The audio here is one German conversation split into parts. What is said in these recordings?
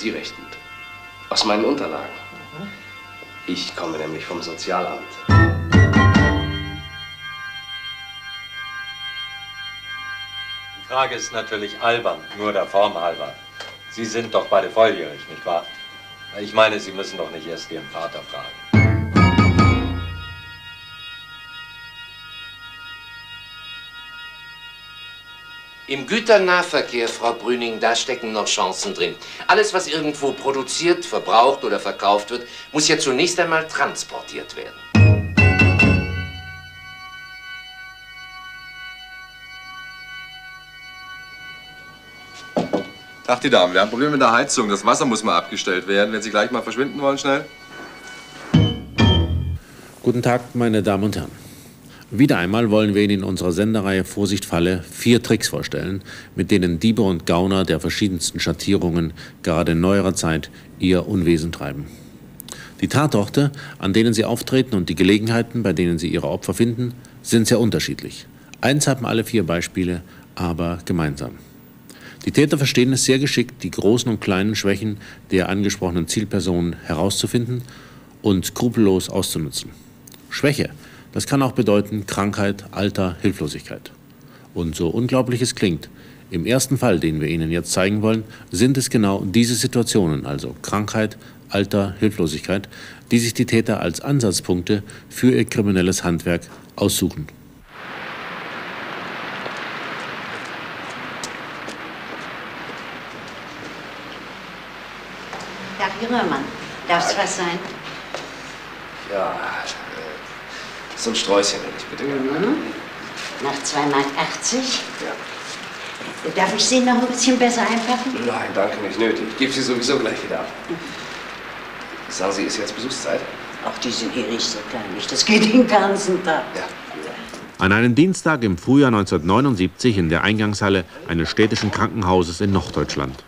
Sie recht. Aus meinen Unterlagen. Ich komme nämlich vom Sozialamt. Die Frage ist natürlich albern, nur der Form halber. Sie sind doch beide volljährig, nicht wahr? Ich meine, Sie müssen doch nicht erst Ihren Vater fragen. Im Güternahverkehr, Frau Brüning, da stecken noch Chancen drin. Alles, was irgendwo produziert, verbraucht oder verkauft wird, muss ja zunächst einmal transportiert werden. Tag, die Damen. Wir haben ein Problem mit der Heizung. Das Wasser muss mal abgestellt werden. Wenn Sie gleich mal verschwinden wollen, schnell. Guten Tag, meine Damen und Herren. Wieder einmal wollen wir Ihnen in unserer Sendereihe Vorsicht Falle vier Tricks vorstellen, mit denen Diebe und Gauner der verschiedensten Schattierungen gerade in neuerer Zeit ihr Unwesen treiben. Die Tatorte, an denen sie auftreten und die Gelegenheiten, bei denen sie ihre Opfer finden, sind sehr unterschiedlich. Eins haben alle vier Beispiele, aber gemeinsam. Die Täter verstehen es sehr geschickt, die großen und kleinen Schwächen der angesprochenen Zielpersonen herauszufinden und skrupellos auszunutzen. Schwäche das kann auch bedeuten Krankheit, Alter, Hilflosigkeit. Und so unglaublich es klingt, im ersten Fall, den wir Ihnen jetzt zeigen wollen, sind es genau diese Situationen, also Krankheit, Alter, Hilflosigkeit, die sich die Täter als Ansatzpunkte für ihr kriminelles Handwerk aussuchen. Tag, junger Mann. Darf's was sein? Ja, so ein Sträußchen hätte ich bitte gerne. Mhm. Nach 2,80 Mark. Ja. Darf ich Sie noch ein bisschen besser einpacken? Nein, danke, nicht nötig. Ich gebe sie sowieso gleich wieder ab. Sagen Sie, ist jetzt Besuchszeit? Ach, die sind hier nicht so kleinlich. Das geht den ganzen Tag. Ja. An einem Dienstag im Frühjahr 1979 in der Eingangshalle eines städtischen Krankenhauses in Norddeutschland.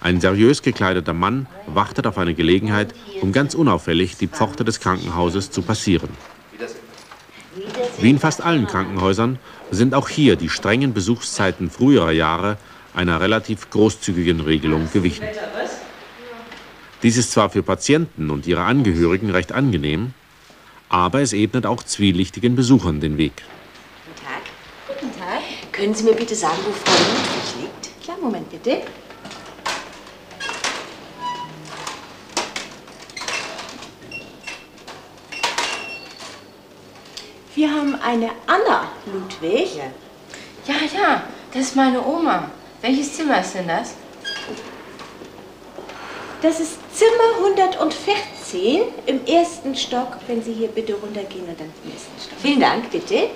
Ein seriös gekleideter Mann wartet auf eine Gelegenheit, um ganz unauffällig die Pforte des Krankenhauses zu passieren. Wie in fast allen Krankenhäusern sind auch hier die strengen Besuchszeiten früherer Jahre einer relativ großzügigen Regelung gewichen. Dies ist zwar für Patienten und ihre Angehörigen recht angenehm, aber es ebnet auch zwielichtigen Besuchern den Weg. Guten Tag. Guten Tag. Können Sie mir bitte sagen, wo Frau Ludwig liegt? Klar, Moment bitte. Wir haben eine Anna Ludwig. Ja, ja, das ist meine Oma. Welches Zimmer ist denn das? Das ist Zimmer 114 im ersten Stock. Wenn Sie hier bitte runtergehen und dann im ersten Stock. Vielen Dank, bitte.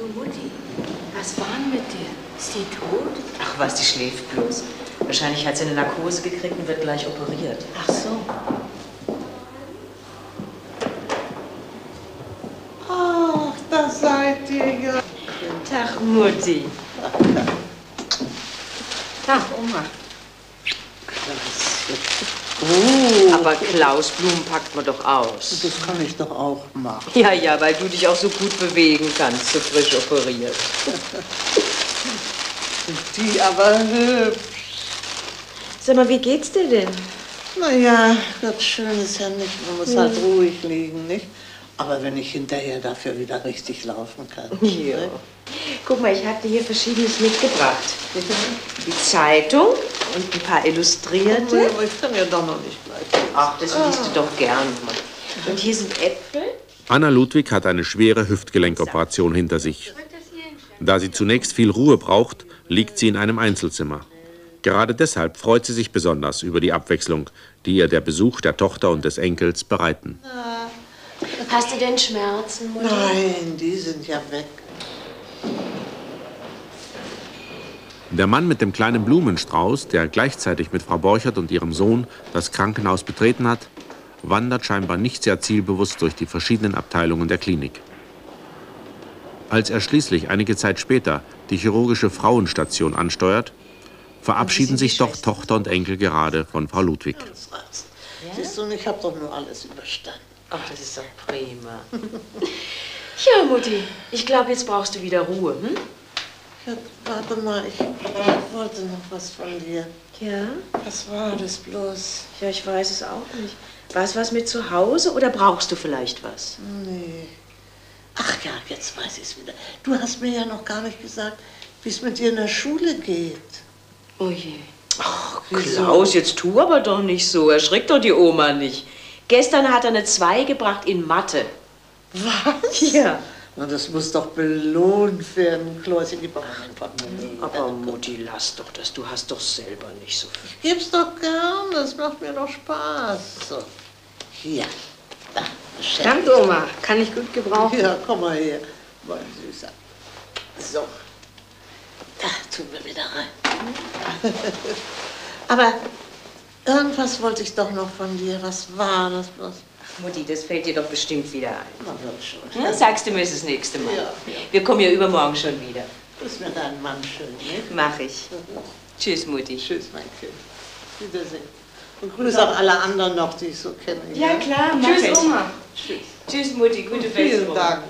Du Mutti, was war denn mit dir? Ist die tot? Ach was, die schläft bloß. Wahrscheinlich Narkose gekriegt und wird gleich operiert. Ach so. Ach, da seid ihr ja. Guten Tag, Mutti. Tag, Oma. Oh. Aber Klausblumen packt man doch aus. Das kann ich doch auch machen. Ja, ja, weil du dich auch so gut bewegen kannst, so frisch operiert. Die aber hübsch. Sag mal, wie geht's dir denn? Naja, das Schöne ist ja nicht, man muss halt ruhig liegen, nicht? Aber wenn ich hinterher dafür wieder richtig laufen kann. Ja. ne? Guck mal, ich habe dir hier Verschiedenes mitgebracht. Die Zeitung und ein paar Illustrierte. Ja, aber ich kann ja doch noch nicht gleich. Ach, das liest du doch gern. Und hier sind Äpfel. Anna Ludwig hat eine schwere Hüftgelenkoperation hinter sich. Da sie zunächst viel Ruhe braucht, liegt sie in einem Einzelzimmer. Gerade deshalb freut sie sich besonders über die Abwechslung, die ihr der Besuch der Tochter und des Enkels bereiten. Hast du denn Schmerzen, Mutter? Nein, die sind ja weg. Der Mann mit dem kleinen Blumenstrauß, der gleichzeitig mit Frau Borchert und ihrem Sohn das Krankenhaus betreten hat, wandert scheinbar nicht sehr zielbewusst durch die verschiedenen Abteilungen der Klinik. Als er schließlich einige Zeit später die chirurgische Frauenstation ansteuert, verabschieden sich doch Tochter und Enkel gerade von Frau Ludwig. Siehst du, ich habe doch nur alles überstanden. Ach, das ist doch prima. ja, Mutti, ich glaube, jetzt brauchst du wieder Ruhe. Hm? Ja, warte mal, ich wollte noch was von dir. Ja? Was war das bloß? Ja, ich weiß es auch nicht. War es was mit zu Hause oder brauchst du vielleicht was? Nee. Ach ja, jetzt weiß ich es wieder. Du hast mir ja noch gar nicht gesagt, wie es mit dir in der Schule geht. Oh je. Ach, Klaus, jetzt tu aber doch nicht so. Erschreckt doch die Oma nicht. Gestern hat er eine 2 gebracht in Mathe. Was? Ja. Na, das muss doch belohnt werden. Gib mal mein Portemonnaie. Aber Mutti, lass doch das. Du hast doch selber nicht so viel. Gib's doch gern, das macht mir doch Spaß. So, hier, da. Danke, Oma. Kann ich gut gebrauchen. Ja, komm mal her, mein Süßer. So, da tun wir wieder rein. Aber irgendwas wollte ich doch noch von dir. Was war das bloß? Mutti, das fällt dir doch bestimmt wieder ein. Na, wird schon. Ja, sagst du mir das nächste Mal. Ja, ja. Wir kommen ja übermorgen schon wieder. Ist mir dein Mann schön, nicht? Mach ich. Tschüss, Mutti. Tschüss, mein Kind. Wiedersehen. Und grüße auch alle anderen noch, die ich so kenne. Ja, klar, mach Tschüss, ich. Oma. Tschüss. Tschüss, Mutti. Gute Vielen Besserung. Dank.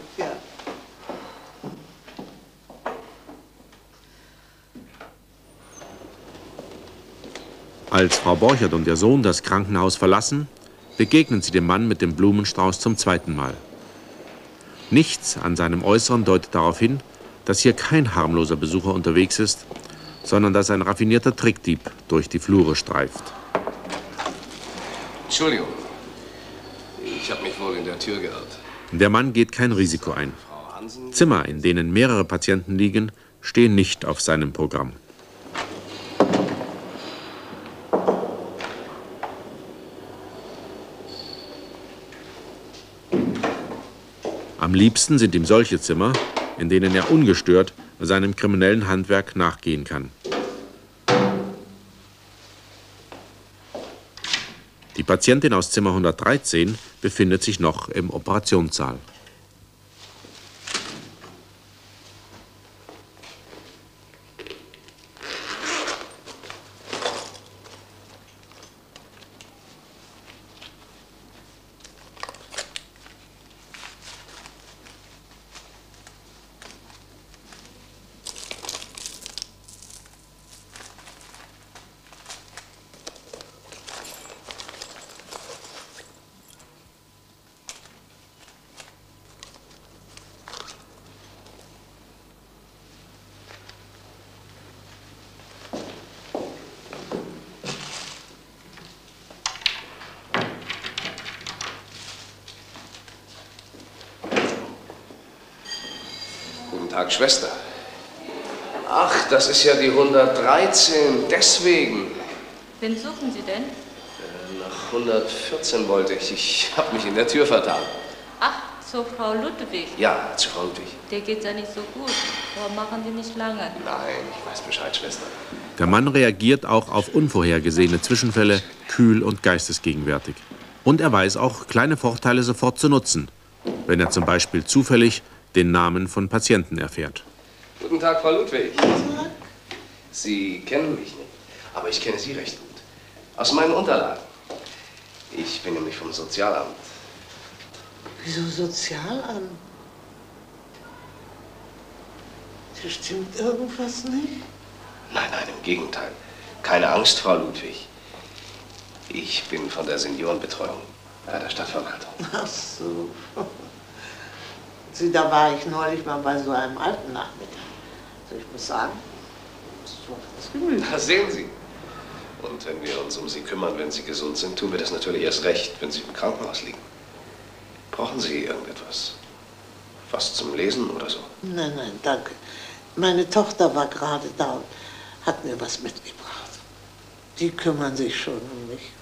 Als Frau Borchert und ihr Sohn das Krankenhaus verlassen, begegnen sie dem Mann mit dem Blumenstrauß zum zweiten Mal. Nichts an seinem Äußeren deutet darauf hin, dass hier kein harmloser Besucher unterwegs ist, sondern dass ein raffinierter Trickdieb durch die Flure streift. Entschuldigung. Ich habe mich wohl in der Tür geirrt. Der Mann geht kein Risiko ein. Zimmer, in denen mehrere Patienten liegen, stehen nicht auf seinem Programm. Liebsten sind ihm solche Zimmer, in denen er ungestört seinem kriminellen Handwerk nachgehen kann. Die Patientin aus Zimmer 113 befindet sich noch im Operationssaal. Guten Tag, Schwester. Ach, das ist ja die 113, deswegen. Wen suchen Sie denn? Nach 114 wollte ich. Ich habe mich in der Tür vertan. Ach, zur Frau Ludwig. Ja, zu Frau Ludwig. Der geht's ja nicht so gut. Aber machen Sie nicht lange. Nein, ich weiß Bescheid, Schwester. Der Mann reagiert auch auf unvorhergesehene Zwischenfälle kühl und geistesgegenwärtig. Und er weiß auch, kleine Vorteile sofort zu nutzen, wenn er zum Beispiel zufällig den Namen von Patienten erfährt. Guten Tag, Frau Ludwig. Sie kennen mich nicht, aber ich kenne Sie recht gut. Aus meinen Unterlagen. Ich bin nämlich vom Sozialamt. Wieso Sozialamt? Hier stimmt irgendwas nicht? Nein, nein, im Gegenteil. Keine Angst, Frau Ludwig. Ich bin von der Seniorenbetreuung bei der Stadtverwaltung. Ach so. Sie, da war ich neulich mal bei so einem alten Nachmittag. Also ich muss sagen, das war das Gemüse. Da sehen Sie. Und wenn wir uns um Sie kümmern, wenn Sie gesund sind, tun wir das natürlich erst recht, wenn Sie im Krankenhaus liegen. Brauchen Sie irgendetwas? Was zum Lesen oder so? Nein, nein, danke. Meine Tochter war gerade da und hat mir was mitgebracht. Die kümmern sich schon um mich.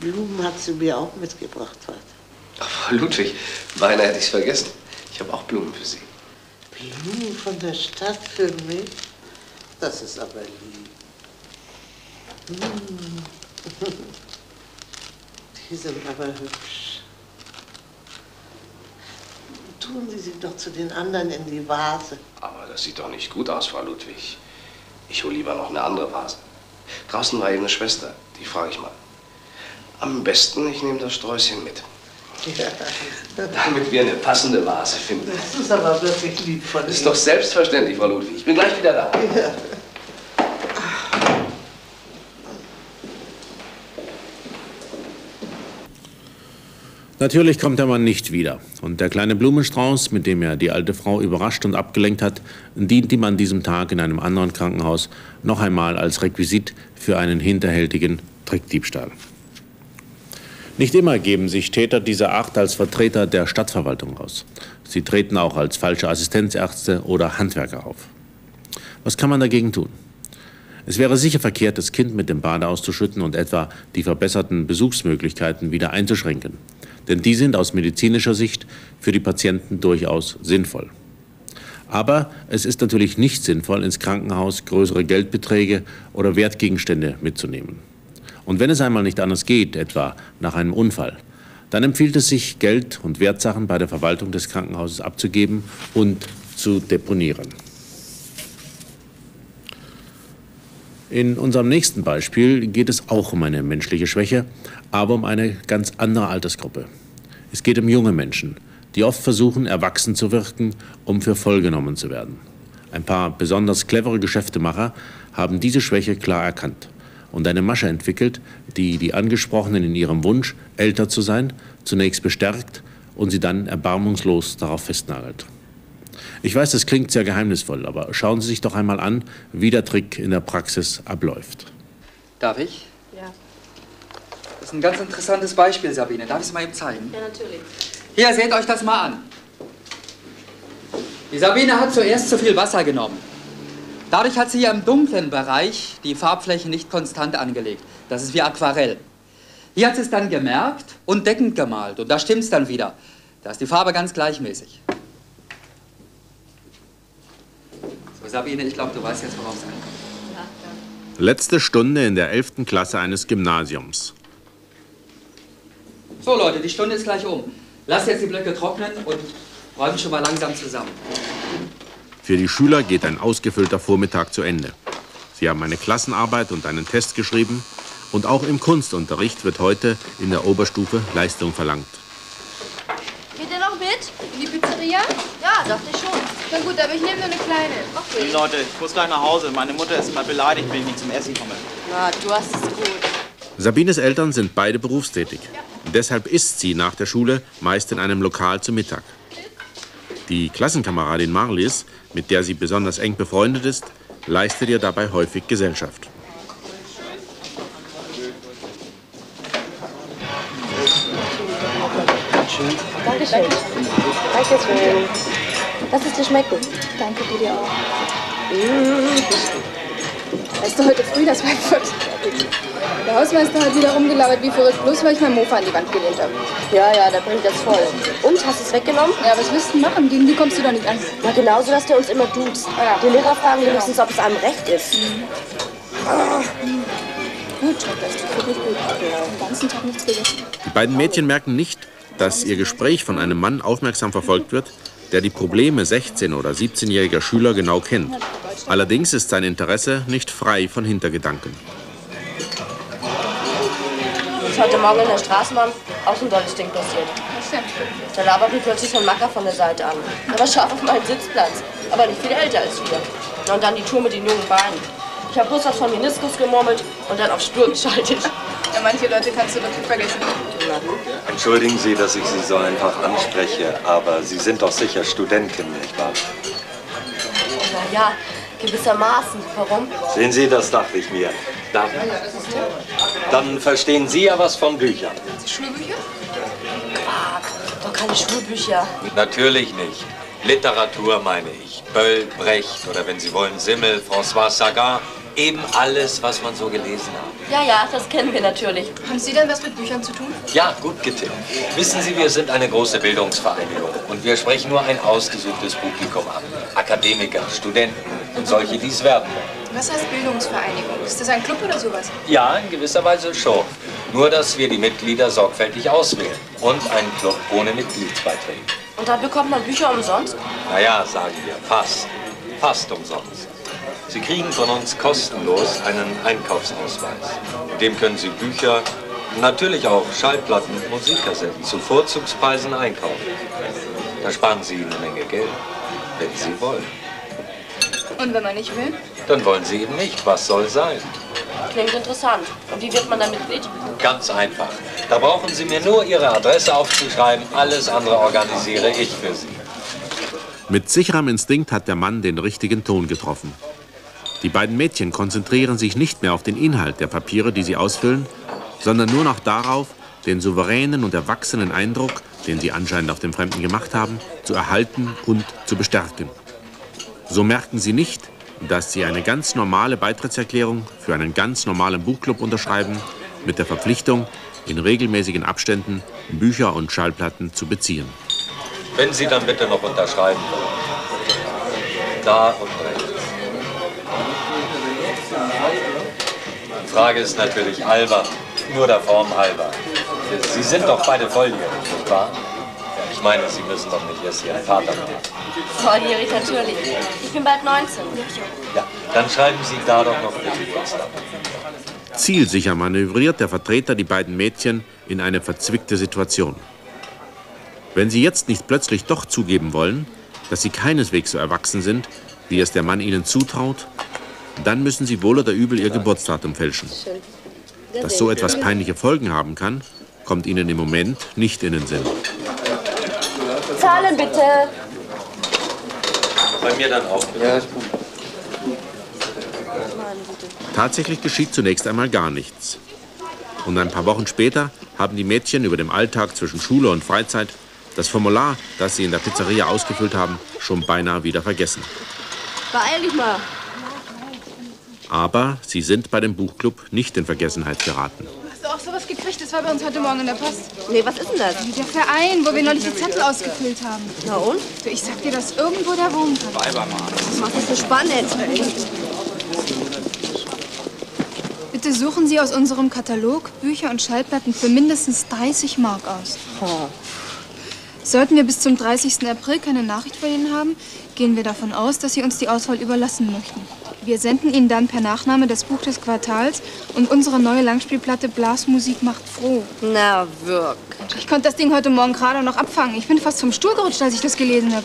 Blumen hat sie mir auch mitgebracht heute. Frau Ludwig, beinahe hätte ich es vergessen. Ich habe auch Blumen für Sie. Blumen von der Stadt für mich? das ist aber lieb. Hm. Die sind aber hübsch. Tun Sie sie doch zu den anderen in die Vase. Aber das sieht doch nicht gut aus, Frau Ludwig. Ich hole lieber noch eine andere Vase. Draußen war eben eine Schwester, die frage ich mal. Am besten, ich nehme das Sträußchen mit. Damit wir eine passende Vase finden. Das ist aber wirklich lieb von Das ist Ihnen. doch selbstverständlich, Frau Ludwig. Ich bin gleich wieder da. Ja. Natürlich kommt der Mann nicht wieder. Und der kleine Blumenstrauß, mit dem er die alte Frau überrascht und abgelenkt hat, dient ihm an diesem Tag in einem anderen Krankenhaus noch einmal als Requisit für einen hinterhältigen Trickdiebstahl. Nicht immer geben sich Täter dieser Art als Vertreter der Stadtverwaltung aus. Sie treten auch als falsche Assistenzärzte oder Handwerker auf. Was kann man dagegen tun? Es wäre sicher verkehrt, das Kind mit dem Bade auszuschütten und etwa die verbesserten Besuchsmöglichkeiten wieder einzuschränken. Denn die sind aus medizinischer Sicht für die Patienten durchaus sinnvoll. Aber es ist natürlich nicht sinnvoll, ins Krankenhaus größere Geldbeträge oder Wertgegenstände mitzunehmen. Und wenn es einmal nicht anders geht, etwa nach einem Unfall, dann empfiehlt es sich, Geld und Wertsachen bei der Verwaltung des Krankenhauses abzugeben und zu deponieren. In unserem nächsten Beispiel geht es auch um eine menschliche Schwäche, aber um eine ganz andere Altersgruppe. Es geht um junge Menschen, die oft versuchen, erwachsen zu wirken, um für voll genommen zu werden. Ein paar besonders clevere Geschäftemacher haben diese Schwäche klar erkannt und eine Masche entwickelt, die die Angesprochenen in ihrem Wunsch, älter zu sein, zunächst bestärkt und sie dann erbarmungslos darauf festnagelt. Ich weiß, das klingt sehr geheimnisvoll, aber schauen Sie sich doch einmal an, wie der Trick in der Praxis abläuft. Darf ich? Ja. Das ist ein ganz interessantes Beispiel, Sabine. Darf ich es mal eben zeigen? Ja, natürlich. Hier, seht euch das mal an. Die Sabine hat zuerst zu viel Wasser genommen. Dadurch hat sie hier im dunklen Bereich die Farbfläche nicht konstant angelegt. Das ist wie Aquarell. Hier hat sie es dann gemerkt und deckend gemalt. Und da stimmt es dann wieder. Da ist die Farbe ganz gleichmäßig. So, Sabine, ich glaube, du weißt jetzt, worauf es ankommt. Letzte Stunde in der 11. Klasse eines Gymnasiums. So, Leute, die Stunde ist gleich um. Lasst jetzt die Blöcke trocknen und räumt schon mal langsam zusammen. Für die Schüler geht ein ausgefüllter Vormittag zu Ende. Sie haben eine Klassenarbeit und einen Test geschrieben. Und auch im Kunstunterricht wird heute in der Oberstufe Leistung verlangt. Geht ihr noch mit? In die Pizzeria? Ja, dachte ich schon. Na gut, aber ich nehme nur eine kleine. Okay. Hey Leute, ich muss gleich nach Hause. Meine Mutter ist mal beleidigt, wenn ich nicht zum Essen komme. Na, du hast es gut. Sabines Eltern sind beide berufstätig. Deshalb isst sie nach der Schule meist in einem Lokal zu Mittag. Die Klassenkameradin Marlies, mit der sie besonders eng befreundet ist, leistet ihr dabei häufig Gesellschaft. Dankeschön. Dankeschön. Lass es dir schmecken. Danke dir auch. Weißt du, heute früh, das war wirklich Der Hausmeister hat wieder rumgelabert wie verrückt, bloß weil ich mein Mofa an die Wand gelehnt habe. Ja, ja, der bringt das voll. Und, hast du es weggenommen? Ja, was willst du machen? Gegen die kommst du doch nicht an. Na, genauso, dass der uns immer duzt. Die Lehrer fragen wenigstens, ob es einem recht ist. Ah. Gut, das tut wirklich gut. Den ganzen Tag nichts gegessen. Die beiden Mädchen merken nicht, dass ihr Gespräch von einem Mann aufmerksam verfolgt wird, der die Probleme 16- oder 17-jähriger Schüler genau kennt. Allerdings ist sein Interesse nicht frei von Hintergedanken. Ist heute Morgen in der Straßenbahn auch so ein dolles Ding passiert. Da labert mich plötzlich ein Macker von der Seite an. Er war scharf auf meinen Sitzplatz, aber nicht viel älter als wir. Und dann die Tour mit den jungen Beinen. Ich habe bloß was von Meniskus gemurmelt und dann auf Spur geschaltet. Ja, manche Leute kannst du wirklich vergessen. Entschuldigen Sie, dass ich Sie so einfach anspreche, aber Sie sind doch sicher Studentin, nicht wahr? Na ja, gewissermaßen. Warum? Sehen Sie, das dachte ich mir. Da. Dann verstehen Sie ja was von Büchern. Schulbücher? Quark, doch keine Schulbücher. Natürlich nicht. Literatur meine ich. Böll, Brecht oder wenn Sie wollen Simmel, François Sagan. Eben alles, was man so gelesen hat. Ja, ja, das kennen wir natürlich. Haben Sie denn was mit Büchern zu tun? Ja, gut getippt. Wissen Sie, wir sind eine große Bildungsvereinigung und wir sprechen nur ein ausgesuchtes Publikum an. Akademiker, Studenten und solche, die es werden wollen. Was heißt Bildungsvereinigung? Ist das ein Club oder sowas? Ja, in gewisser Weise schon. Nur, dass wir die Mitglieder sorgfältig auswählen. Und ein Club ohne Mitgliedsbeiträge. Und da bekommt man Bücher umsonst? Naja, sagen wir, fast. Fast umsonst. Sie kriegen von uns kostenlos einen Einkaufsausweis. Mit dem können Sie Bücher, natürlich auch Schallplatten und Musikkassetten zu Vorzugspreisen einkaufen. Da sparen Sie eine Menge Geld, wenn Sie wollen. Und wenn man nicht will? Dann wollen Sie eben nicht. Was soll sein? Klingt interessant. Und wie wird man da Mitglied? Ganz einfach. Da brauchen Sie mir nur Ihre Adresse aufzuschreiben. Alles andere organisiere ich für Sie. Mit sicherem Instinkt hat der Mann den richtigen Ton getroffen. Die beiden Mädchen konzentrieren sich nicht mehr auf den Inhalt der Papiere, die sie ausfüllen, sondern nur noch darauf, den souveränen und erwachsenen Eindruck, den sie anscheinend auf den Fremden gemacht haben, zu erhalten und zu bestärken. So merken sie nicht, dass sie eine ganz normale Beitrittserklärung für einen ganz normalen Buchclub unterschreiben, mit der Verpflichtung, in regelmäßigen Abständen Bücher und Schallplatten zu beziehen. Wenn Sie dann bitte noch unterschreiben wollen. Da und rechts. Frage ist natürlich albern, nur der Form halber. Sie sind doch beide volljährig, nicht wahr? Ich meine, Sie müssen doch nicht erst Ihren Vater machen. Volljährig natürlich. Ich bin bald 19. Ja, dann schreiben Sie da doch noch Ihr Geburtstag. Zielsicher manövriert der Vertreter die beiden Mädchen in eine verzwickte Situation. Wenn sie jetzt nicht plötzlich doch zugeben wollen, dass sie keineswegs so erwachsen sind, wie es der Mann ihnen zutraut, dann müssen sie wohl oder übel ihr Geburtsdatum fälschen. Dass so etwas peinliche Folgen haben kann, kommt ihnen im Moment nicht in den Sinn. Zahlen bitte. Bei mir dann auch. Bitte. Ja, ist gut. Tatsächlich geschieht zunächst einmal gar nichts. Und ein paar Wochen später haben die Mädchen über dem Alltag zwischen Schule und Freizeit das Formular, das sie in der Pizzeria ausgefüllt haben, schon beinahe wieder vergessen. Beeil dich mal. Aber sie sind bei dem Buchclub nicht in Vergessenheit geraten. Hast du auch sowas gekriegt? Das war bei uns heute Morgen in der Post. Nee, was ist denn das? Der Verein, wo wir neulich die Zettel ausgefüllt haben. Na und? Du, ich sag dir, dass irgendwo der wohnen kann. Was macht das so spannend? Bitte suchen Sie aus unserem Katalog Bücher und Schallplatten für mindestens 30 Mark aus. Sollten wir bis zum 30. April keine Nachricht von Ihnen haben, gehen wir davon aus, dass Sie uns die Auswahl überlassen möchten. Wir senden Ihnen dann per Nachname das Buch des Quartals und unsere neue Langspielplatte Blasmusik macht froh. Na, wirklich. Ich konnte das Ding heute Morgen gerade noch abfangen. Ich bin fast vom Stuhl gerutscht, als ich das gelesen habe.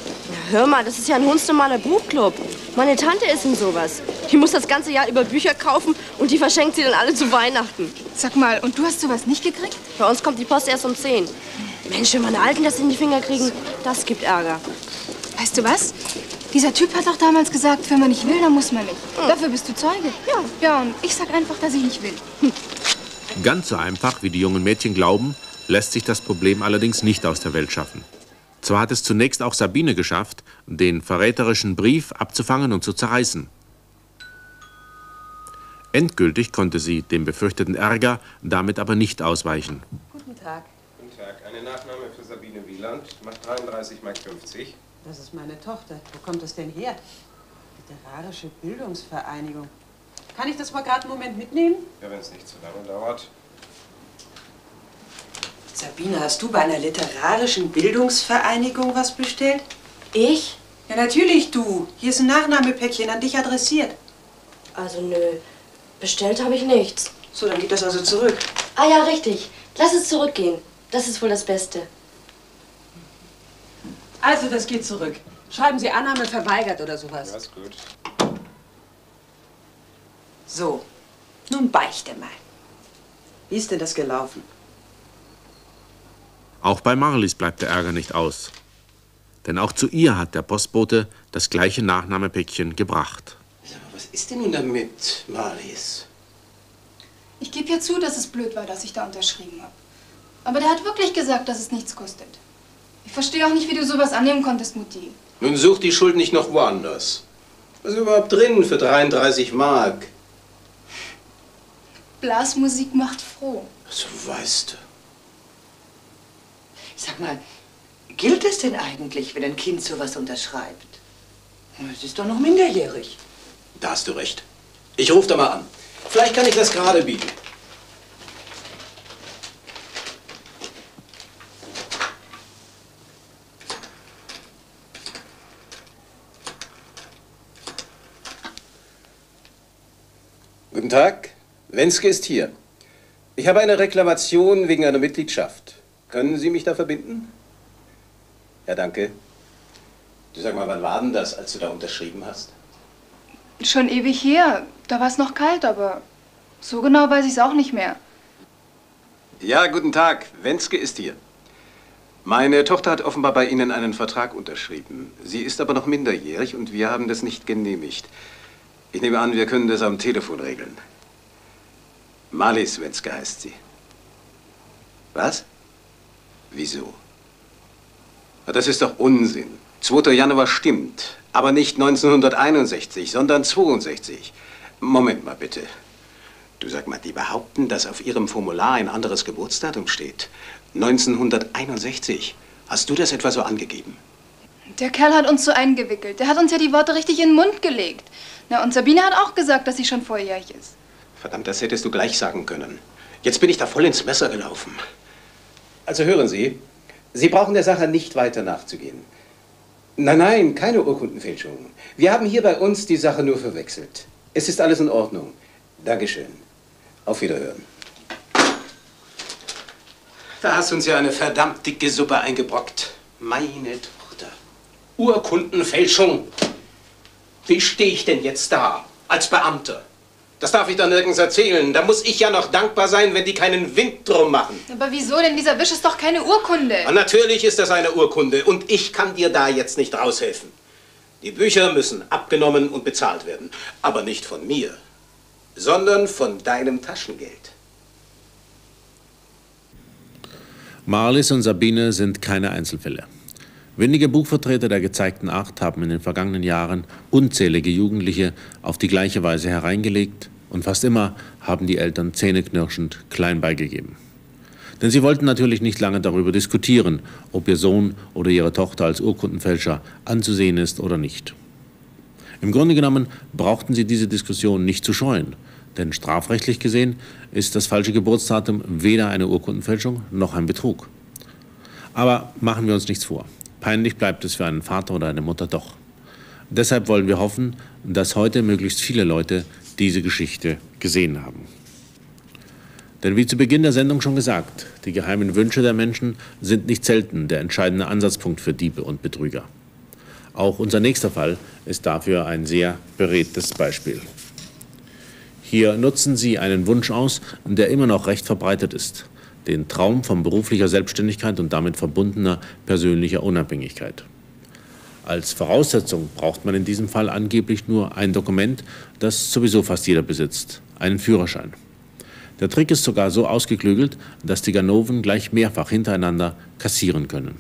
Hör mal, das ist ja ein hundsnormaler Buchclub. Meine Tante ist in sowas. Die muss das ganze Jahr über Bücher kaufen und die verschenkt sie dann alle zu Weihnachten. Sag mal, und du hast sowas nicht gekriegt? Bei uns kommt die Post erst um 10. Mensch, wenn meine Alten das in die Finger kriegen, das gibt Ärger. Weißt du was? Dieser Typ hat doch damals gesagt, wenn man nicht will, dann muss man nicht. Dafür bist du Zeuge. Ja. Ja, und ich sag einfach, dass ich nicht will. Ganz so einfach, wie die jungen Mädchen glauben, lässt sich das Problem allerdings nicht aus der Welt schaffen. Zwar hat es zunächst auch Sabine geschafft, den verräterischen Brief abzufangen und zu zerreißen. Endgültig konnte sie dem befürchteten Ärger damit aber nicht ausweichen. Guten Tag. Guten Tag. Eine Nachname für Sabine Wieland macht 33 Mark 50. Das ist meine Tochter. Wo kommt das denn her? Literarische Bildungsvereinigung. Kann ich das mal gerade einen Moment mitnehmen? Ja, wenn es nicht zu lange dauert. Sabine, hast du bei einer literarischen Bildungsvereinigung was bestellt? Ich? Ja, natürlich du. Hier ist ein Nachnahmepäckchen an dich adressiert. Also nö, bestellt habe ich nichts. So, dann geht das also zurück. Ah ja, richtig. Lass es zurückgehen. Das ist wohl das Beste. Also, das geht zurück. Schreiben Sie Annahme verweigert oder sowas. Ja, ist gut. So, nun beichte mal. Wie ist denn das gelaufen? Auch bei Marlies bleibt der Ärger nicht aus. Denn auch zu ihr hat der Postbote das gleiche Nachnahmepäckchen gebracht. Was ist denn nun damit, Marlies? Ich gebe ja zu, dass es blöd war, dass ich da unterschrieben habe. Aber der hat wirklich gesagt, dass es nichts kostet. Ich verstehe auch nicht, wie du sowas annehmen konntest, Mutti. Nun sucht die Schuld nicht noch woanders. Was ist überhaupt drin für 33 Mark? Blasmusik macht froh. So weißt du. Sag mal, gilt es denn eigentlich, wenn ein Kind sowas unterschreibt? Es ist doch noch minderjährig. Da hast du recht. Ich rufe da mal an. Vielleicht kann ich das gerade bieten. Guten Tag, Wenske ist hier. Ich habe eine Reklamation wegen einer Mitgliedschaft. Können Sie mich da verbinden? Ja, danke. Du sag mal, wann war denn das, als du da unterschrieben hast? Schon ewig her. Da war es noch kalt, aber so genau weiß ich es auch nicht mehr. Ja, guten Tag. Wenske ist hier. Meine Tochter hat offenbar bei Ihnen einen Vertrag unterschrieben. Sie ist aber noch minderjährig und wir haben das nicht genehmigt. Ich nehme an, wir können das am Telefon regeln. Marlies Wenske heißt sie. Was? Wieso? Das ist doch Unsinn. 2. Januar stimmt, aber nicht 1961, sondern 62. Moment mal bitte. Du sag mal, die behaupten, dass auf ihrem Formular ein anderes Geburtsdatum steht. 1961. Hast du das etwa so angegeben? Der Kerl hat uns so eingewickelt. Der hat uns ja die Worte richtig in den Mund gelegt. Na, und Sabine hat auch gesagt, dass sie schon vorjährig ist. Verdammt, das hättest du gleich sagen können. Jetzt bin ich da voll ins Messer gelaufen. Also hören Sie, Sie brauchen der Sache nicht weiter nachzugehen. Nein, nein, keine Urkundenfälschung. Wir haben hier bei uns die Sache nur verwechselt. Es ist alles in Ordnung. Dankeschön. Auf Wiederhören. Da hast du uns ja eine verdammt dicke Suppe eingebrockt. Meine Tochter. Urkundenfälschung. Wie stehe ich denn jetzt da als Beamter? Das darf ich doch nirgends erzählen. Da muss ich ja noch dankbar sein, wenn die keinen Wind drum machen. Aber wieso denn? Dieser Wisch ist doch keine Urkunde. Und natürlich ist das eine Urkunde und ich kann dir da jetzt nicht raushelfen. Die Bücher müssen abgenommen und bezahlt werden. Aber nicht von mir, sondern von deinem Taschengeld. Marlies und Sabine sind keine Einzelfälle. Wenige Buchvertreter der gezeigten Art haben in den vergangenen Jahren unzählige Jugendliche auf die gleiche Weise hereingelegt und fast immer haben die Eltern zähneknirschend klein beigegeben. Denn sie wollten natürlich nicht lange darüber diskutieren, ob ihr Sohn oder ihre Tochter als Urkundenfälscher anzusehen ist oder nicht. Im Grunde genommen brauchten sie diese Diskussion nicht zu scheuen, denn strafrechtlich gesehen ist das falsche Geburtsdatum weder eine Urkundenfälschung noch ein Betrug. Aber machen wir uns nichts vor. Peinlich bleibt es für einen Vater oder eine Mutter doch. Deshalb wollen wir hoffen, dass heute möglichst viele Leute diese Geschichte gesehen haben. Denn wie zu Beginn der Sendung schon gesagt, die geheimen Wünsche der Menschen sind nicht selten der entscheidende Ansatzpunkt für Diebe und Betrüger. Auch unser nächster Fall ist dafür ein sehr beredtes Beispiel. Hier nutzen Sie einen Wunsch aus, der immer noch recht verbreitet ist, den Traum von beruflicher Selbstständigkeit und damit verbundener persönlicher Unabhängigkeit. Als Voraussetzung braucht man in diesem Fall angeblich nur ein Dokument, das sowieso fast jeder besitzt, einen Führerschein. Der Trick ist sogar so ausgeklügelt, dass die Ganoven gleich mehrfach hintereinander kassieren können.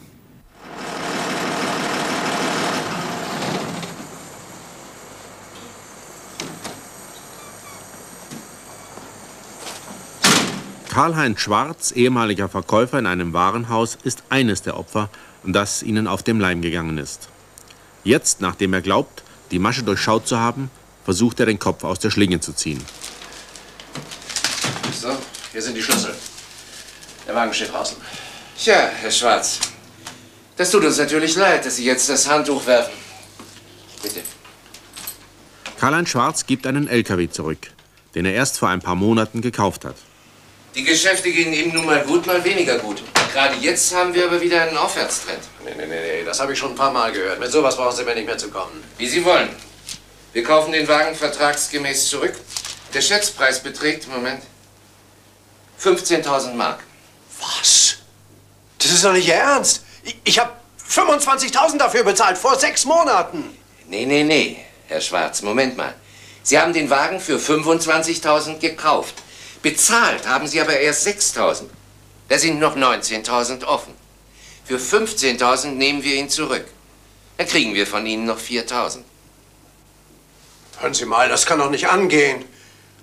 Karl-Heinz Schwarz, ehemaliger Verkäufer in einem Warenhaus, ist eines der Opfer, das ihnen auf dem Leim gegangen ist. Jetzt, nachdem er glaubt, die Masche durchschaut zu haben, versucht er den Kopf aus der Schlinge zu ziehen. So, hier sind die Schlüssel. Der Wagen steht draußen. Tja, Herr Schwarz. Das tut uns natürlich leid, dass Sie jetzt das Handtuch werfen. Bitte. Karl-Heinz Schwarz gibt einen LKW zurück, den er erst vor ein paar Monaten gekauft hat. Die Geschäfte gehen eben nun mal gut, mal weniger gut. Gerade jetzt haben wir aber wieder einen Aufwärtstrend. Nee, nee, nee, nee, das habe ich schon ein paar Mal gehört. Mit sowas brauchen Sie mir nicht mehr zu kommen. Wie Sie wollen. Wir kaufen den Wagen vertragsgemäß zurück. Der Schätzpreis beträgt, Moment, 15.000 Mark. Was? Das ist doch nicht Ihr Ernst. Ich, ich habe 25.000 dafür bezahlt, vor sechs Monaten. Nee, nee, nee, Herr Schwarz, Moment mal. Sie haben den Wagen für 25.000 gekauft. Bezahlt haben Sie aber erst 6.000. Da sind noch 19.000 offen. Für 15.000 nehmen wir ihn zurück. dann kriegen wir von Ihnen noch 4000. Hören Sie mal, das kann doch nicht angehen.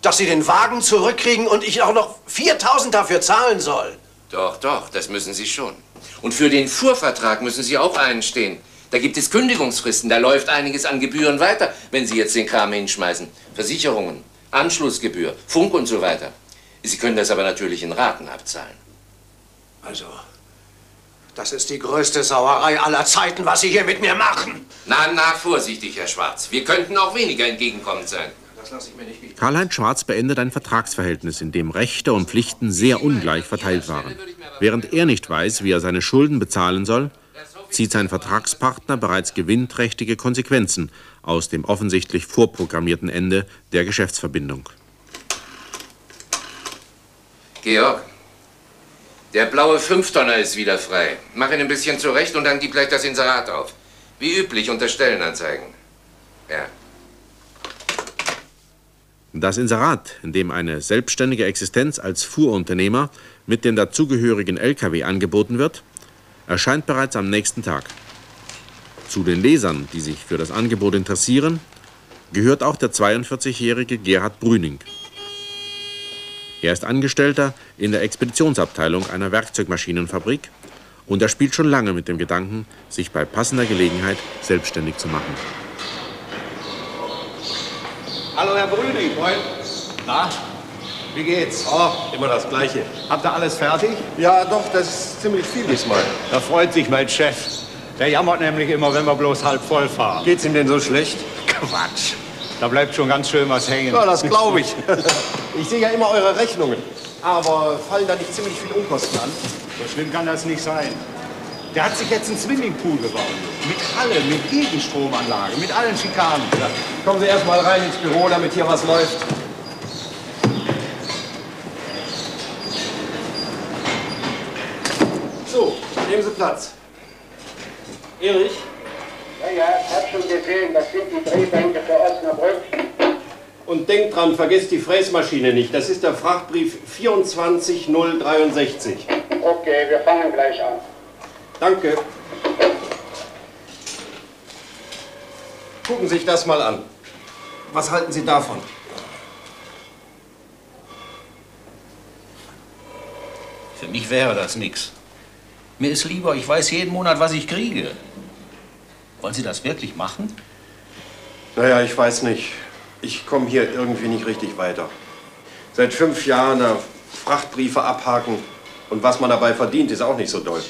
Dass Sie den Wagen zurückkriegen und ich auch noch 4000 dafür zahlen soll. Doch, doch, das müssen Sie schon. Und für den Fuhrvertrag müssen Sie auch einstehen. Da gibt es Kündigungsfristen, da läuft einiges an Gebühren weiter, wenn Sie jetzt den Kram hinschmeißen. Versicherungen, Anschlussgebühr, Funk und so weiter. Sie können das aber natürlich in Raten abzahlen. Also, das ist die größte Sauerei aller Zeiten, was Sie hier mit mir machen. Na, na, vorsichtig, Herr Schwarz. Wir könnten auch weniger entgegenkommend sein. Das lasse ich mir nicht bieten. Karl-Heinz Schwarz beendet ein Vertragsverhältnis, in dem Rechte und Pflichten sehr ungleich verteilt waren. Während er nicht weiß, wie er seine Schulden bezahlen soll, zieht sein Vertragspartner bereits gewinnträchtige Konsequenzen aus dem offensichtlich vorprogrammierten Ende der Geschäftsverbindung. Georg, der blaue Fünftonner ist wieder frei. Mach ihn ein bisschen zurecht und dann gib gleich das Inserat auf. Wie üblich unter Stellenanzeigen. Ja. Das Inserat, in dem eine selbstständige Existenz als Fuhrunternehmer mit dem dazugehörigen LKW angeboten wird, erscheint bereits am nächsten Tag. Zu den Lesern, die sich für das Angebot interessieren, gehört auch der 42-jährige Gerhard Brüning. Er ist Angestellter in der Expeditionsabteilung einer Werkzeugmaschinenfabrik und er spielt schon lange mit dem Gedanken, sich bei passender Gelegenheit selbstständig zu machen. Hallo, Herr Brüning. Moin. Na, wie geht's? Oh, immer das Gleiche. Habt ihr alles fertig? Ja, doch, das ist ziemlich viel diesmal. Da freut sich mein Chef. Der jammert nämlich immer, wenn wir bloß halb voll fahren. Geht's ihm denn so schlecht? Quatsch. Da bleibt schon ganz schön was hängen. Ja, das glaube ich. Ich sehe ja immer eure Rechnungen. Aber fallen da nicht ziemlich viele Unkosten an? So schlimm kann das nicht sein. Der hat sich jetzt einen Swimmingpool gebaut. Mit Halle, mit Gegenstromanlage, mit allen Schikanen. Ja. Kommen Sie erst mal rein ins Büro, damit hier was läuft. So, nehmen Sie Platz. Erich? Ja, ja, ich hab schon gesehen, das sind die Drehbänke für Osnabrück. Und denkt dran, vergesst die Fräsmaschine nicht. Das ist der Frachtbrief 24063. Okay, wir fangen gleich an. Danke. Gucken Sie sich das mal an. Was halten Sie davon? Für mich wäre das nichts. Mir ist lieber, ich weiß jeden Monat, was ich kriege. Wollen Sie das wirklich machen? Naja, ich weiß nicht. Ich komme hier irgendwie nicht richtig weiter. Seit fünf Jahren da Frachtbriefe abhaken und was man dabei verdient, ist auch nicht so doll.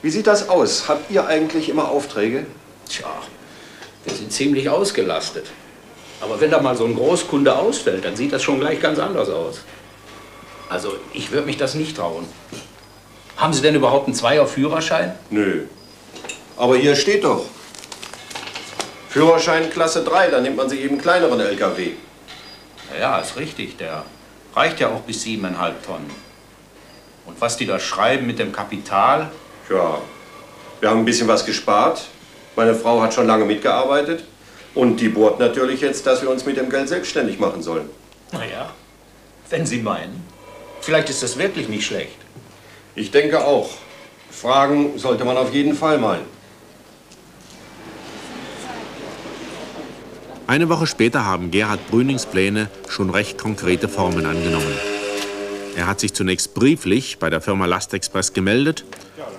Wie sieht das aus? Habt ihr eigentlich immer Aufträge? Tja, wir sind ziemlich ausgelastet. Aber wenn da mal so ein Großkunde ausfällt, dann sieht das schon gleich ganz anders aus. Also, ich würde mich das nicht trauen. Haben Sie denn überhaupt einen Zweier-Führerschein? Nö. Aber hier steht doch. Führerschein Klasse 3, dann nimmt man sich eben kleineren LKW. Ja, ja, ist richtig. Der reicht ja auch bis siebeneinhalb Tonnen. Und was die da schreiben mit dem Kapital? Tja, wir haben ein bisschen was gespart. Meine Frau hat schon lange mitgearbeitet. Und die bohrt natürlich jetzt, dass wir uns mit dem Geld selbstständig machen sollen. Naja, wenn Sie meinen. Vielleicht ist das wirklich nicht schlecht. Ich denke auch. Fragen sollte man auf jeden Fall mal. Eine Woche später haben Gerhard Brünings Pläne schon recht konkrete Formen angenommen. Er hat sich zunächst brieflich bei der Firma Lastexpress gemeldet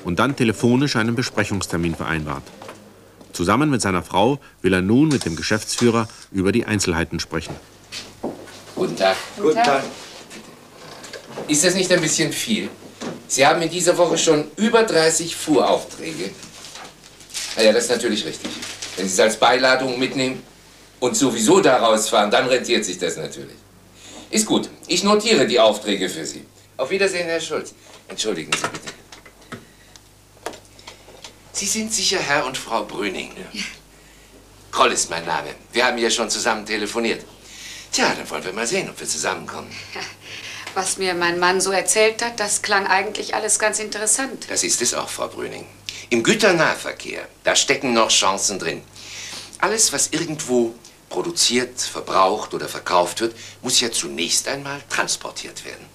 und dann telefonisch einen Besprechungstermin vereinbart. Zusammen mit seiner Frau will er nun mit dem Geschäftsführer über die Einzelheiten sprechen. Guten Tag. Guten Tag. Ist das nicht ein bisschen viel? Sie haben in dieser Woche schon über 30 Fuhraufträge. Naja, das ist natürlich richtig. Wenn Sie es als Beiladung mitnehmen und sowieso daraus fahren, dann rentiert sich das natürlich. Ist gut. Ich notiere die Aufträge für Sie. Auf Wiedersehen, Herr Schulz. Entschuldigen Sie bitte. Sie sind sicher Herr und Frau Brüning. Ja. Kroll ist mein Name. Wir haben ja schon zusammen telefoniert. Tja, dann wollen wir mal sehen, ob wir zusammenkommen. Was mir mein Mann so erzählt hat, das klang eigentlich alles ganz interessant. Das ist es auch, Frau Brüning. Im Güternahverkehr, da stecken noch Chancen drin. Alles, was irgendwo produziert, verbraucht oder verkauft wird, muss ja zunächst einmal transportiert werden.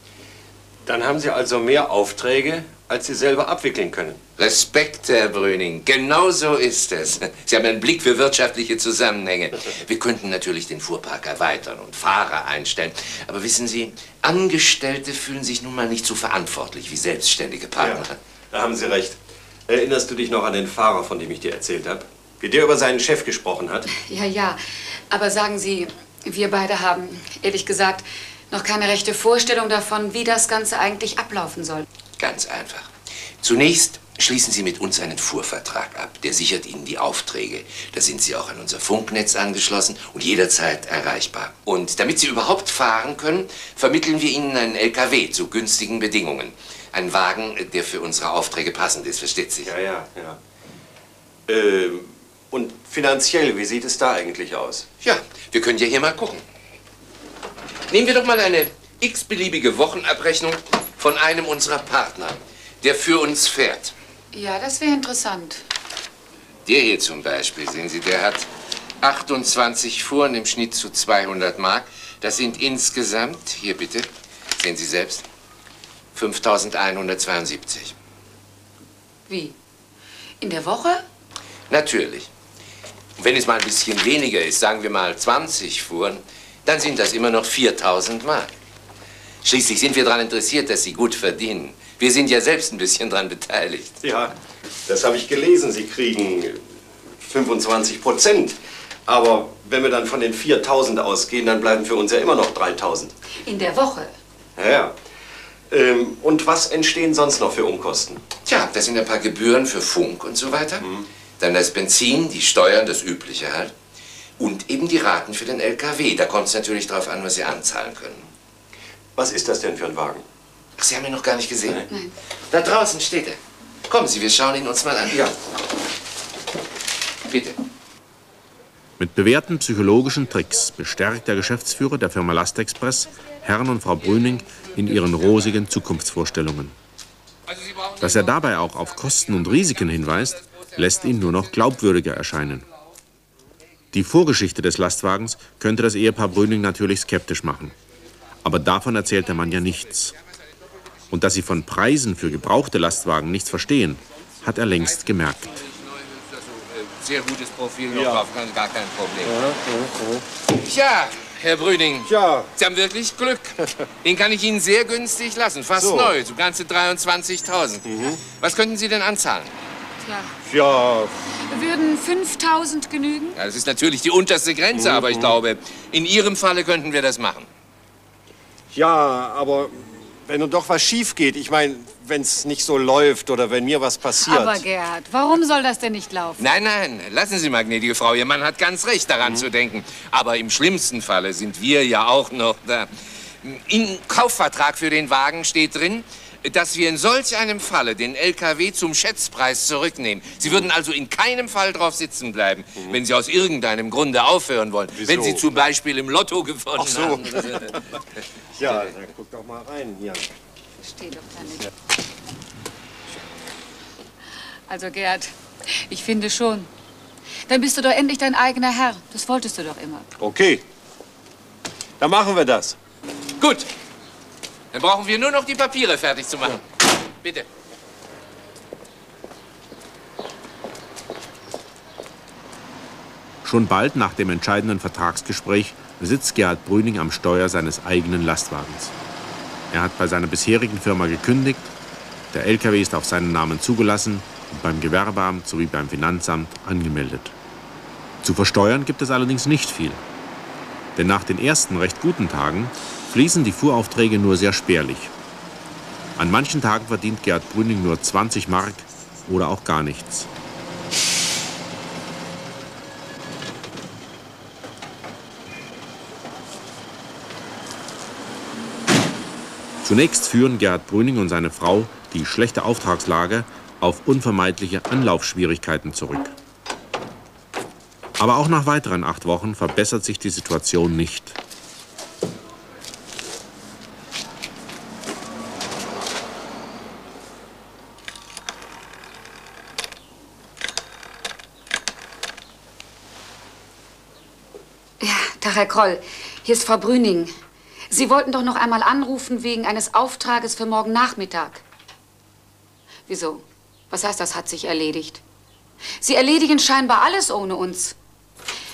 Dann haben Sie also mehr Aufträge, als Sie selber abwickeln können. Respekt, Herr Brüning. Genau so ist es. Sie haben einen Blick für wirtschaftliche Zusammenhänge. Wir könnten natürlich den Fuhrpark erweitern und Fahrer einstellen. Aber wissen Sie, Angestellte fühlen sich nun mal nicht so verantwortlich wie selbstständige Partner. Ja, da haben Sie recht. Erinnerst du dich noch an den Fahrer, von dem ich dir erzählt habe? Wie der über seinen Chef gesprochen hat? Ja, ja. Aber sagen Sie, wir beide haben, ehrlich gesagt, noch keine rechte Vorstellung davon, wie das Ganze eigentlich ablaufen soll. Ganz einfach. Zunächst schließen Sie mit uns einen Fuhrvertrag ab. Der sichert Ihnen die Aufträge. Da sind Sie auch an unser Funknetz angeschlossen und jederzeit erreichbar. Und damit Sie überhaupt fahren können, vermitteln wir Ihnen einen LKW zu günstigen Bedingungen. Ein Wagen, der für unsere Aufträge passend ist, versteht sich? Ja, ja, ja. Ähm, und finanziell, wie sieht es da eigentlich aus? Ja, wir können ja hier mal gucken. Nehmen wir doch mal eine x-beliebige Wochenabrechnung von einem unserer Partner, der für uns fährt. Ja, das wäre interessant. Der hier zum Beispiel, sehen Sie, der hat 28 Fuhren im Schnitt zu 200 Mark. Das sind insgesamt, hier bitte, sehen Sie selbst, 5172. Wie? In der Woche? Natürlich. Und wenn es mal ein bisschen weniger ist, sagen wir mal 20 Fuhren, dann sind das immer noch 4000 Mark. Schließlich sind wir daran interessiert, dass Sie gut verdienen. Wir sind ja selbst ein bisschen daran beteiligt. Ja, das habe ich gelesen. Sie kriegen 25 Prozent. Aber wenn wir dann von den 4000 ausgehen, dann bleiben für uns ja immer noch 3000. In der Woche? Ja, ja. Ähm, und was entstehen sonst noch für Umkosten? Tja, das sind ein paar Gebühren für Funk und so weiter. Dann das Benzin, die Steuern, das Übliche halt. Und eben die Raten für den LKW. Da kommt es natürlich darauf an, was Sie anzahlen können. Was ist das denn für ein Wagen? Ach, Sie haben ihn noch gar nicht gesehen? Nein. Da draußen steht er. Kommen Sie, wir schauen ihn uns mal an. Ja. Bitte. Mit bewährten psychologischen Tricks bestärkt der Geschäftsführer der Firma Lastexpress Herrn und Frau Brüning in ihren rosigen Zukunftsvorstellungen. Dass er dabei auch auf Kosten und Risiken hinweist, lässt ihn nur noch glaubwürdiger erscheinen. Die Vorgeschichte des Lastwagens könnte das Ehepaar Brüning natürlich skeptisch machen. Aber davon erzählt der Mann ja nichts. Und dass sie von Preisen für gebrauchte Lastwagen nichts verstehen, hat er längst gemerkt. Sehr gutes Profil noch drauf, gar kein Problem. Tja, Herr Brüning. Ja. Sie haben wirklich Glück. Den kann ich Ihnen sehr günstig lassen. Fast So. neu, so ganze 23.000. Was könnten Sie denn anzahlen? Ja, Würden 5000 genügen? Ja, das ist natürlich die unterste Grenze, Mhm. aber ich glaube, in Ihrem Falle könnten wir das machen. ja, aber wenn nun doch was schief geht, ich meine, wenn es nicht so läuft oder wenn mir was passiert. Aber Gerhard, warum soll das denn nicht laufen? Nein, nein, lassen Sie mal, gnädige Frau. Ihr Mann hat ganz recht, Mhm. daran zu denken. Aber im schlimmsten Falle sind wir ja auch noch da. Im Kaufvertrag für den Wagen steht drin, dass wir in solch einem Falle den LKW zum Schätzpreis zurücknehmen. Sie würden also in keinem Fall drauf sitzen bleiben, wenn Sie aus irgendeinem Grunde aufhören wollen. Mhm. Wieso? Wenn Sie zum Beispiel im Lotto gewonnen Ach so. haben. ja, dann guck doch mal rein hier. Verstehe doch da nicht. Also Gerhard, ich finde schon. Dann bist du doch endlich dein eigener Herr. Das wolltest du doch immer. Okay, dann machen wir das. Gut. Dann brauchen wir nur noch die Papiere fertig zu machen. Bitte. Schon bald nach dem entscheidenden Vertragsgespräch sitzt Gerhard Brüning am Steuer seines eigenen Lastwagens. Er hat bei seiner bisherigen Firma gekündigt, der LKW ist auf seinen Namen zugelassen und beim Gewerbeamt sowie beim Finanzamt angemeldet. Zu versteuern gibt es allerdings nicht viel. Denn nach den ersten recht guten Tagen fließen die Fuhraufträge nur sehr spärlich. An manchen Tagen verdient Gerhard Brüning nur 20 Mark oder auch gar nichts. Zunächst führen Gerhard Brüning und seine Frau die schlechte Auftragslage auf unvermeidliche Anlaufschwierigkeiten zurück. Aber auch nach weiteren acht Wochen verbessert sich die Situation nicht. Tag, Herr Kroll. Hier ist Frau Brüning. Sie wollten doch noch einmal anrufen wegen eines Auftrages für morgen Nachmittag. Wieso? Was heißt das, hat sich erledigt? Sie erledigen scheinbar alles ohne uns.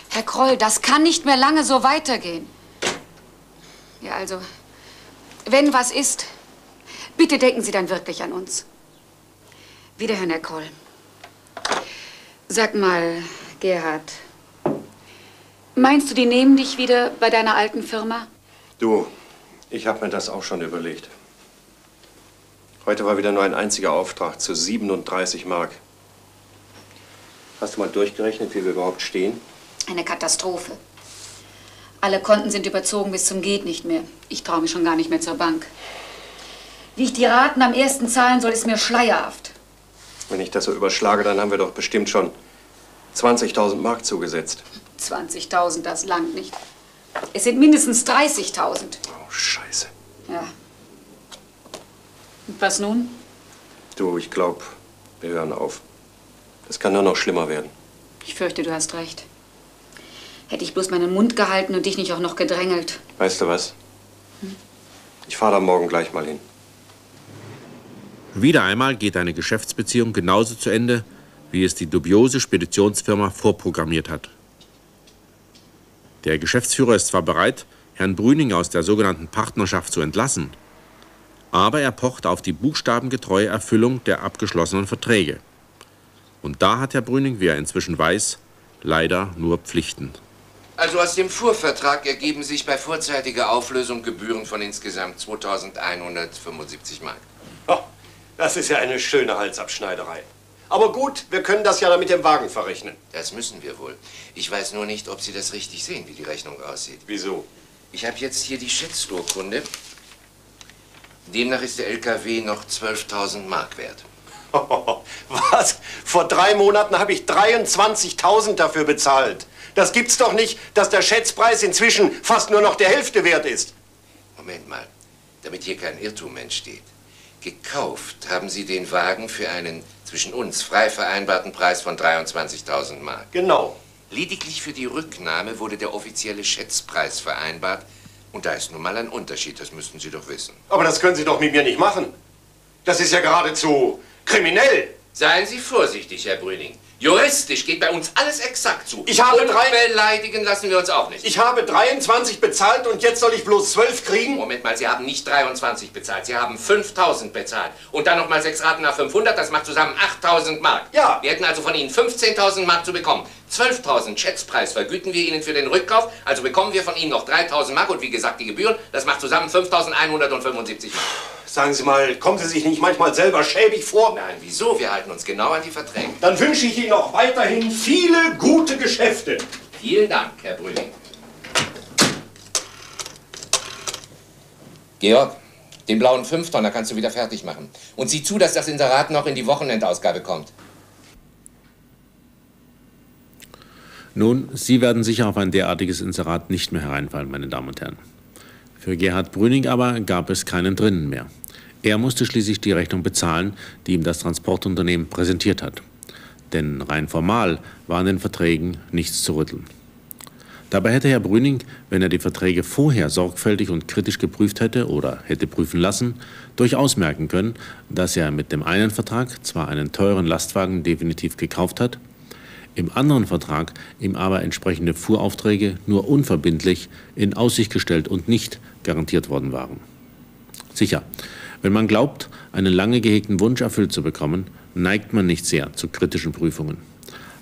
Herr Kroll, das kann nicht mehr lange so weitergehen. Ja, also, wenn was ist, bitte denken Sie dann wirklich an uns. Wiederhören, Herr Kroll. Sag mal, Gerhard, meinst du, die nehmen dich wieder bei deiner alten Firma? Du, ich habe mir das auch schon überlegt. Heute war wieder nur ein einziger Auftrag zu 37 Mark. Hast du mal durchgerechnet, wie wir überhaupt stehen? Eine Katastrophe. Alle Konten sind überzogen bis zum geht nicht mehr. Ich traue mich schon gar nicht mehr zur Bank. Wie ich die Raten am ersten zahlen soll, ist mir schleierhaft. Wenn ich das so überschlage, dann haben wir doch bestimmt schon 20.000 Mark zugesetzt. 20.000, das langt nicht. Es sind mindestens 30.000. Oh, Scheiße. Ja. Und was nun? Du, ich glaube, wir hören auf. Das kann nur noch schlimmer werden. Ich fürchte, du hast recht. Hätte ich bloß meinen Mund gehalten und dich nicht auch noch gedrängelt. Weißt du was? Ich fahre da morgen gleich mal hin. Wieder einmal geht eine Geschäftsbeziehung genauso zu Ende, wie es die dubiose Speditionsfirma vorprogrammiert hat. Der Geschäftsführer ist zwar bereit, Herrn Brüning aus der sogenannten Partnerschaft zu entlassen, aber er pocht auf die buchstabengetreue Erfüllung der abgeschlossenen Verträge. Und da hat Herr Brüning, wie er inzwischen weiß, leider nur Pflichten. Also aus dem Fuhrvertrag ergeben sich bei vorzeitiger Auflösung Gebühren von insgesamt 2175 Mark. Oh, das ist ja eine schöne Halsabschneiderei. Aber gut, wir können das ja dann mit dem Wagen verrechnen. Das müssen wir wohl. Ich weiß nur nicht, ob Sie das richtig sehen, wie die Rechnung aussieht. Wieso? Ich habe jetzt hier die Schätzurkunde. Demnach ist der LKW noch 12.000 Mark wert. Was? Vor drei Monaten habe ich 23.000 dafür bezahlt. Das gibt's doch nicht, dass der Schätzpreis inzwischen fast nur noch der Hälfte wert ist. Moment mal, damit hier kein Irrtum entsteht. Gekauft haben Sie den Wagen für einen zwischen uns frei vereinbarten Preis von 23.000 Mark. Genau. Lediglich für die Rücknahme wurde der offizielle Schätzpreis vereinbart. Und da ist nun mal ein Unterschied, das müssten Sie doch wissen. Aber das können Sie doch mit mir nicht machen. Das ist ja geradezu kriminell. Seien Sie vorsichtig, Herr Brüning. Juristisch geht bei uns alles exakt zu. Ich habe und drei- beleidigen lassen wir uns auch nicht. Ich habe 23 bezahlt und jetzt soll ich bloß 12 kriegen? Moment mal, Sie haben nicht 23 bezahlt, Sie haben 5000 bezahlt. Und dann nochmal sechs Raten nach 500, das macht zusammen 8000 Mark. Ja. Wir hätten also von Ihnen 15.000 Mark zu bekommen. 12.000 Schätzpreis vergüten wir Ihnen für den Rückkauf, also bekommen wir von Ihnen noch 3.000 Mark und wie gesagt die Gebühren, das macht zusammen 5.175 Mark. Sagen Sie mal, kommen Sie sich nicht manchmal selber schäbig vor? Nein, wieso? Wir halten uns genau an die Verträge. Dann wünsche ich Ihnen auch weiterhin viele gute Geschäfte. Vielen Dank, Herr Brüning. Georg, den blauen Fünftonner kannst du wieder fertig machen. Und sieh zu, dass das Inserat noch in die Wochenendausgabe kommt. Nun, Sie werden sicher auf ein derartiges Inserat nicht mehr hereinfallen, meine Damen und Herren. Für Gerhard Brüning aber gab es keinen drinnen mehr. Er musste schließlich die Rechnung bezahlen, die ihm das Transportunternehmen präsentiert hat. Denn rein formal war an den Verträgen nichts zu rütteln. Dabei hätte Herr Brüning, wenn er die Verträge vorher sorgfältig und kritisch geprüft hätte oder hätte prüfen lassen, durchaus merken können, dass er mit dem einen Vertrag zwar einen teuren Lastwagen definitiv gekauft hat, im anderen Vertrag ihm aber entsprechende Fuhraufträge nur unverbindlich in Aussicht gestellt und nicht garantiert worden waren. Sicher, wenn man glaubt, einen lange gehegten Wunsch erfüllt zu bekommen, neigt man nicht sehr zu kritischen Prüfungen.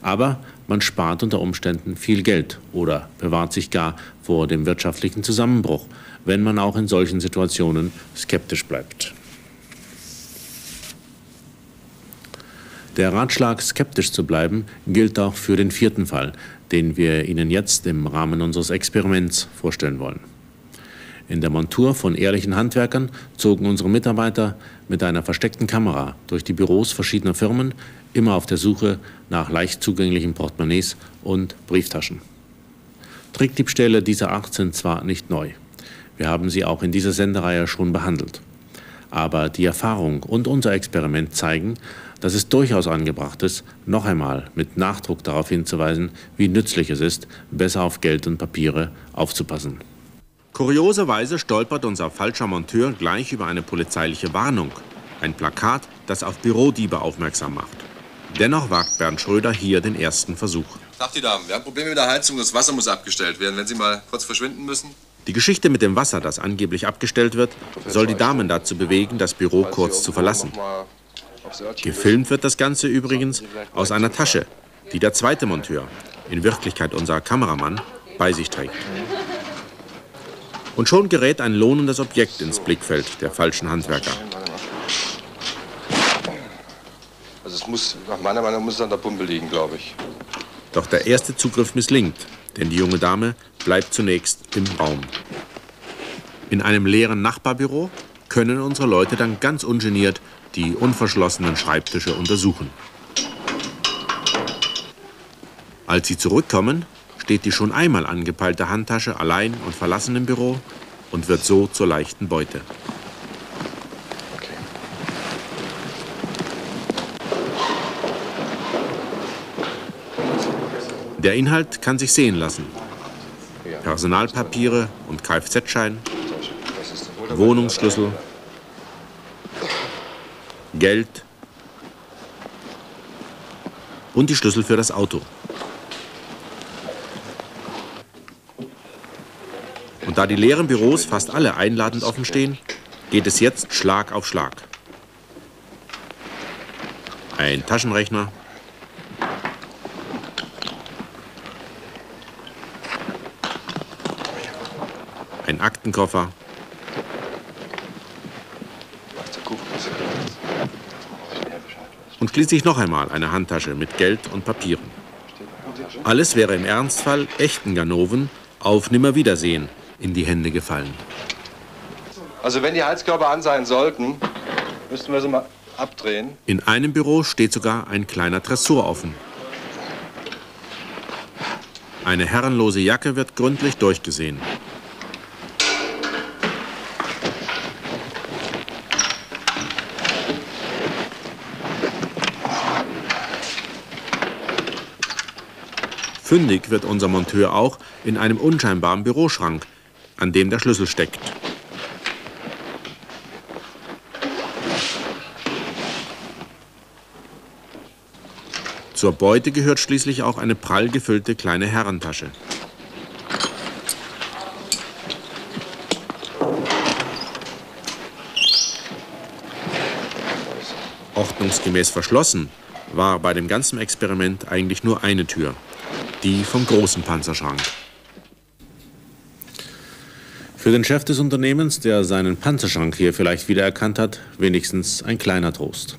Aber man spart unter Umständen viel Geld oder bewahrt sich gar vor dem wirtschaftlichen Zusammenbruch, wenn man auch in solchen Situationen skeptisch bleibt. Der Ratschlag, skeptisch zu bleiben, gilt auch für den vierten Fall, den wir Ihnen jetzt im Rahmen unseres Experiments vorstellen wollen. In der Montur von ehrlichen Handwerkern zogen unsere Mitarbeiter mit einer versteckten Kamera durch die Büros verschiedener Firmen, immer auf der Suche nach leicht zugänglichen Portemonnaies und Brieftaschen. Trickdiebstähle dieser Art sind zwar nicht neu. Wir haben sie auch in dieser Sendereihe schon behandelt. Aber die Erfahrung und unser Experiment zeigen, dass es durchaus angebracht ist, noch einmal mit Nachdruck darauf hinzuweisen, wie nützlich es ist, besser auf Geld und Papiere aufzupassen. Kurioserweise stolpert unser falscher Monteur gleich über eine polizeiliche Warnung. Ein Plakat, das auf Bürodiebe aufmerksam macht. Dennoch wagt Bernd Schröder hier den ersten Versuch. Tag, die Damen. Wir haben Probleme mit der Heizung. Das Wasser muss abgestellt werden. Wenn Sie mal kurz verschwinden müssen. Die Geschichte mit dem Wasser, das angeblich abgestellt wird, soll die Damen dazu bewegen, das Büro kurz zu verlassen. Gefilmt wird das Ganze übrigens aus einer Tasche, die der zweite Monteur, in Wirklichkeit unser Kameramann, bei sich trägt. Und schon gerät ein lohnendes Objekt ins Blickfeld der falschen Handwerker. Also es muss, nach meiner Meinung muss es an der Pumpe liegen, glaube ich. Doch der erste Zugriff misslingt, denn die junge Dame bleibt zunächst im Raum. In einem leeren Nachbarbüro können unsere Leute dann ganz ungeniert die unverschlossenen Schreibtische untersuchen. Als sie zurückkommen, steht die schon einmal angepeilte Handtasche allein und verlassen im Büro und wird so zur leichten Beute. Der Inhalt kann sich sehen lassen. Personalpapiere und Kfz-Schein, Wohnungsschlüssel, Geld und die Schlüssel für das Auto. Und da die leeren Büros fast alle einladend offen stehen, geht es jetzt Schlag auf Schlag. Ein Taschenrechner, ein Aktenkoffer, schließlich noch einmal eine Handtasche mit Geld und Papieren. Alles wäre im Ernstfall echten Ganoven auf Nimmerwiedersehen in die Hände gefallen. Also wenn die Heizkörper an sein sollten, müssten wir sie mal abdrehen. In einem Büro steht sogar ein kleiner Tresor offen. Eine herrenlose Jacke wird gründlich durchgesehen. Fündig wird unser Monteur auch in einem unscheinbaren Büroschrank, an dem der Schlüssel steckt. Zur Beute gehört schließlich auch eine prall gefüllte kleine Herrentasche. Ordnungsgemäß verschlossen war bei dem ganzen Experiment eigentlich nur eine Tür, die vom großen Panzerschrank. Für den Chef des Unternehmens, der seinen Panzerschrank hier vielleicht wiedererkannt hat, wenigstens ein kleiner Trost.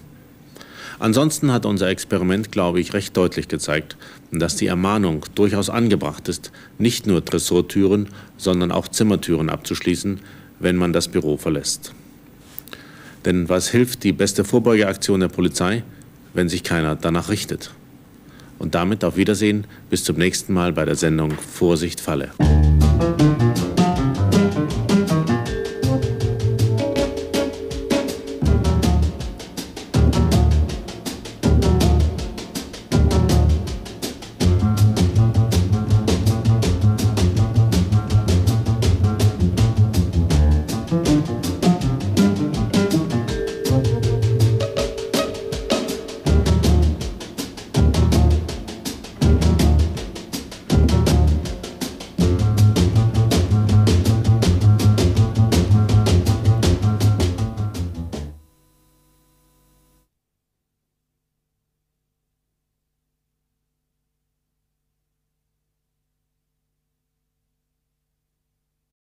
Ansonsten hat unser Experiment, glaube ich, recht deutlich gezeigt, dass die Ermahnung durchaus angebracht ist, nicht nur Tresortüren, sondern auch Zimmertüren abzuschließen, wenn man das Büro verlässt. Denn was hilft die beste Vorbeugeaktion der Polizei, wenn sich keiner danach richtet? Und damit auf Wiedersehen bis zum nächsten Mal bei der Sendung Vorsicht Falle.